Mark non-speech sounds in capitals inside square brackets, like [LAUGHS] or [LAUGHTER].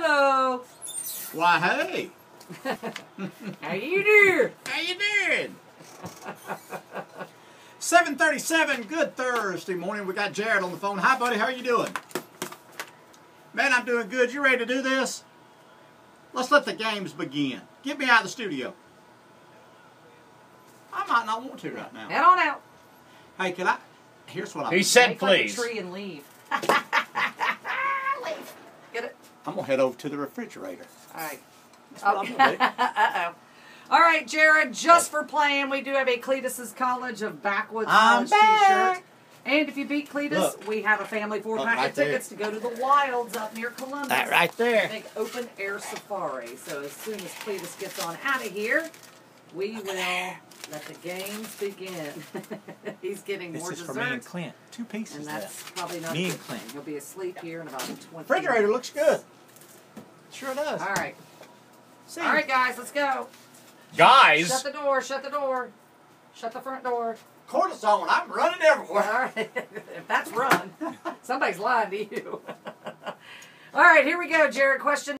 Hello. Why, hey. [LAUGHS] How you doing? How you doing? 737, good Thursday morning. We got Jared on the phone. Hi, buddy. How you doing? Man, I'm doing good. You ready to do this? Let's let the games begin. Get me out of the studio. I might not want to right now. Head on out. Hey, can I? Here's what I'm. He said, Make like a please. tree and leave. leave. [LAUGHS] Get it? I'm gonna head over to the refrigerator. All right. That's what I'm gonna do. [LAUGHS] Uh-oh. All right, Jared, just for playing, we do have a Cledus's College of Backwoods I'm College back. t-shirt. And if you beat Cledus, Look. we have a family four Look, pack right of there. tickets to go to the Wilds up near Columbus. That right there. Big open air safari. So as soon as Cledus gets on out of here, we will let the games begin. [LAUGHS] He's getting This more is dessert. for me and Clint. Two pieces and left. that's probably not Me and good. Clint. He'll be asleep here in about 20 Refrigerator looks good. Sure does. All right. See, All right, guys, let's go. Guys, Shut the door. Shut the door. Shut the front door. cortisone. I'm running everywhere. All right. if [LAUGHS] that's run, somebody's lying to you. [LAUGHS] All right, here we go, Jared. Question